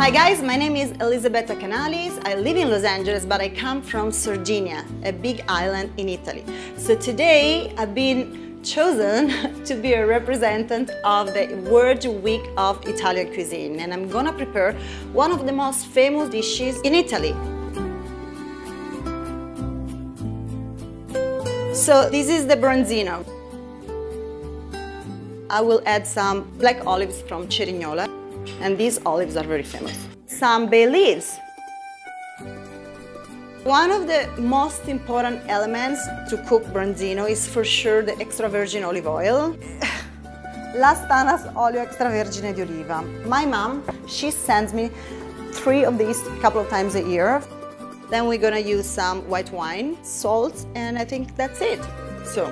Hi guys, my name is Elisabetta Canalis. I live in Los Angeles, but I come from Sardinia, a big island in Italy. So today I've been chosen to be a representative of the World Week of Italian Cuisine and I'm gonna prepare one of the most famous dishes in Italy. So this is the branzino. I will add some black olives from Cerignola and these olives are very famous. Some bay leaves. One of the most important elements to cook branzino is for sure the extra virgin olive oil. L'Astanas olio extravergine di oliva. My mom, she sends me three of these a couple of times a year. Then we're gonna use some white wine, salt, and I think that's it. So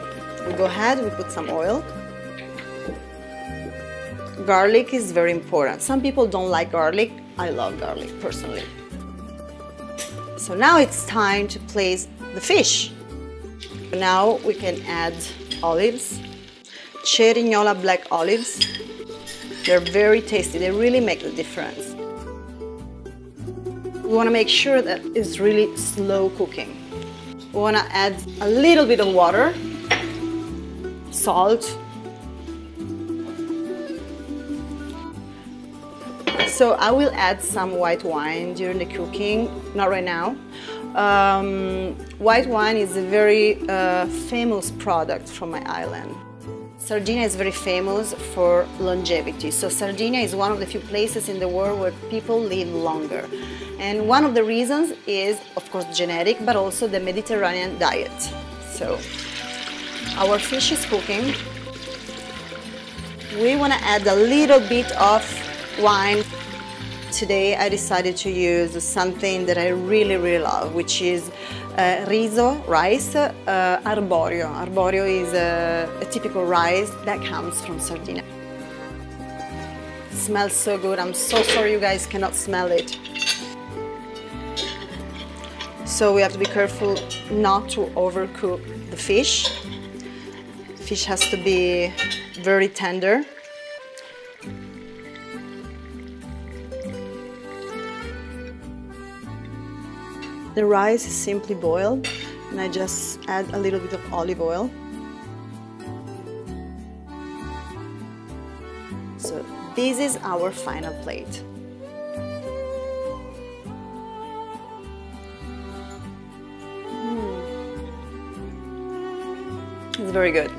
we go ahead, we put some oil. Garlic is very important. Some people don't like garlic. I love garlic personally. So now it's time to place the fish. Now we can add olives, Cerignola black olives. They're very tasty, they really make the difference. We want to make sure that it's really slow cooking. We want to add a little bit of water, salt, So I will add some white wine during the cooking, not right now. Um, white wine is a very uh, famous product from my island. Sardinia is very famous for longevity. So Sardinia is one of the few places in the world where people live longer. And one of the reasons is, of course, genetic, but also the Mediterranean diet. So our fish is cooking. We want to add a little bit of wine Today I decided to use something that I really, really love, which is uh, riso, rice, uh, arborio. Arborio is a, a typical rice that comes from Sardinia. It smells so good. I'm so sorry you guys cannot smell it. So we have to be careful not to overcook the fish. Fish has to be very tender. The rice is simply boiled and I just add a little bit of olive oil. So this is our final plate. Mm. It's very good.